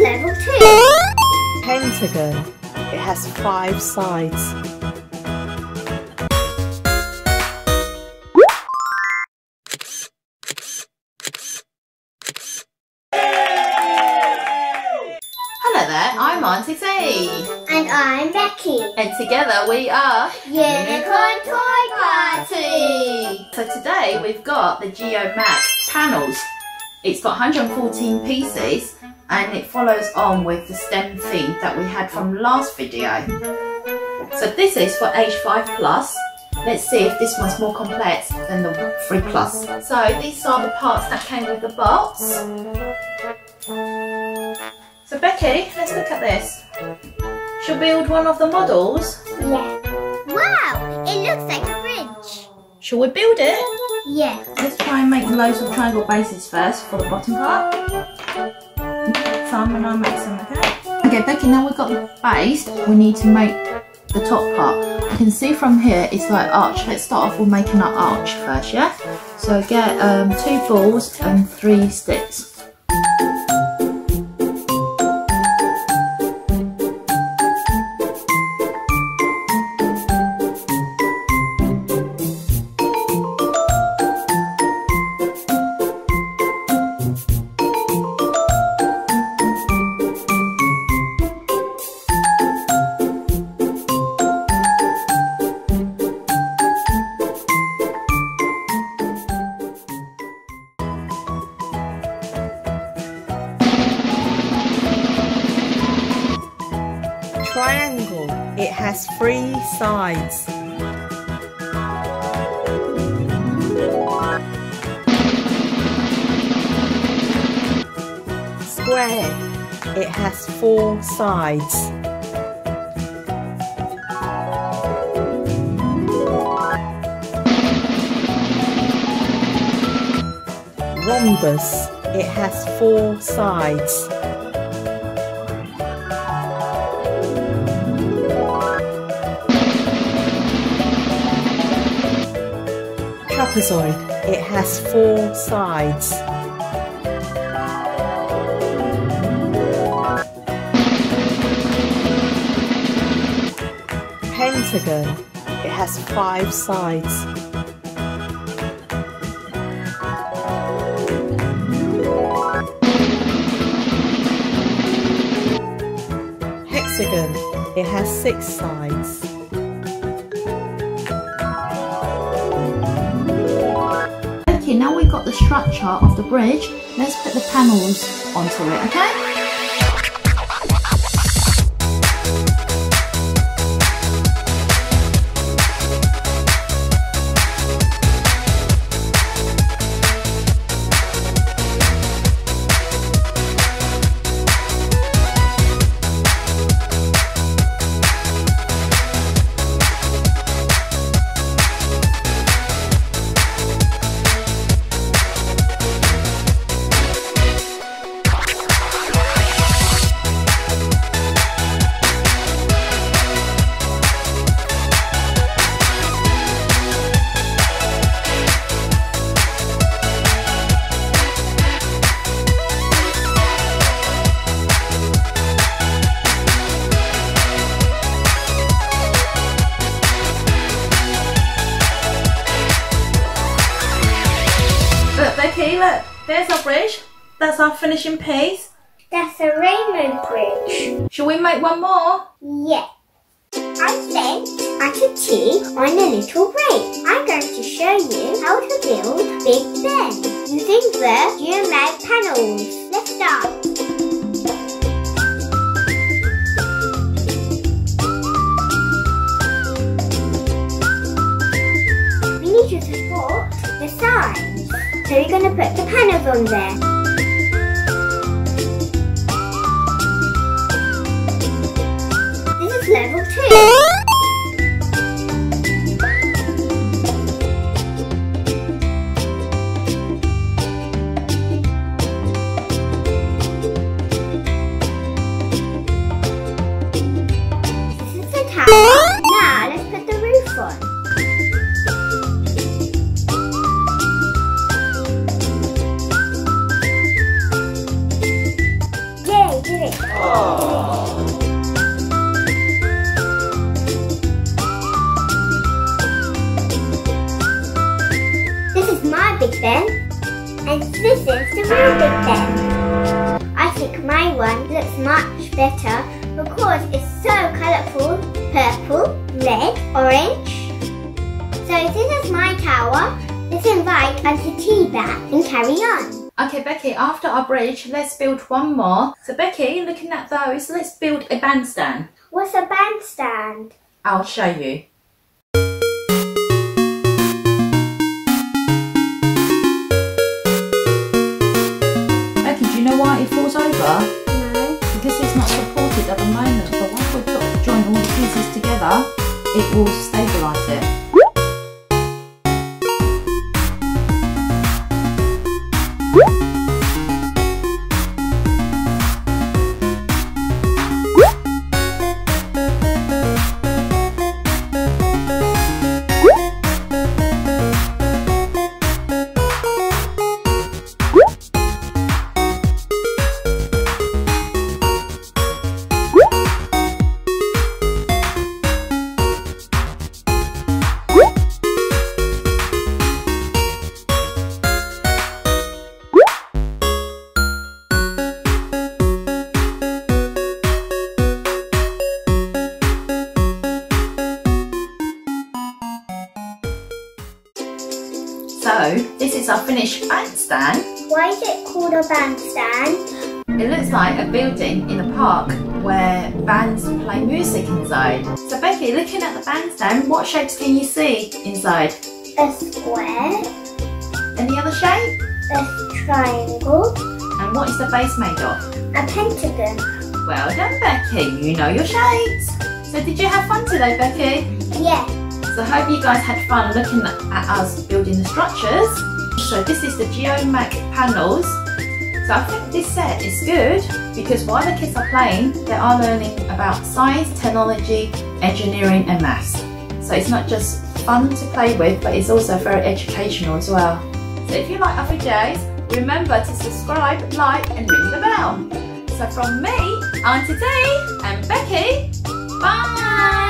level 2. Pentagon. It has five sides. Hello there, I'm Auntie T. And I'm Becky. And together we are Unicorn Toy Party. So today we've got the Geomag panels. It's got 114 pieces and it follows on with the STEM theme that we had from last video. So this is for age 5 plus. Let's see if this one's more complex than the 3 plus. So these are the parts that came with the box. So Becky, let's look at this. She'll build one of the models. Yeah. Wow, it looks like a bridge. Shall we build it? Yeah. Let's try and make loads of triangle bases first for the bottom part. And I'll make some, okay? Okay, Becky, now we've got the base, we need to make the top part. You can see from here, it's like arch. Let's start off with making our arch first, yeah? So get um, two balls and three sticks. Triangle. It has three sides. Square. It has four sides. Rhombus. It has four sides. Trapezoid. It has four sides. Pentagon. It has five sides. Hexagon. It has six sides. Structure of the bridge. Let's put the panels onto it, okay? Becky, look, there's our bridge. That's our finishing piece. That's a rainbow bridge. Shall we make one more? Yeah. I'm Ben at a tea on a little break. I'm going to show you how to build Big Ben using the Geomag panels. Let's start. The panels This is my Big Ben, and this is the real Big Ben. I think my one looks much better because it's so colourful, purple, red, orange. So this is my tower. Let's invite Auntie T back and carry on. Okay, Becky, after our bridge, let's build one more. So, Becky, looking at those, let's build a bandstand. What's a bandstand? I'll show you. Becky, do you know why it falls over? No. Because it's not supported at the moment, but once we put, join all the pieces together, it will stabilise it. So, this is our finished bandstand. Why is it called a bandstand? It looks like a building in a park where bands play music inside. So Becky, looking at the bandstand, what shapes can you see inside? A square, Any other shape? a triangle, And what is the base made of? a pentagon. Well done, Becky. You know your shapes. So did you have fun today, Becky? Yeah. So I hope you guys had fun looking at us building the structures. So this is the Geomag panels. So I think this set is good because while the kids are playing, they are learning about science, technology, engineering and maths. So it's not just fun to play with, but it's also very educational as well. So if you like our videos, remember to subscribe, like and ring the bell. So from me, Auntie Dee and Becky, bye!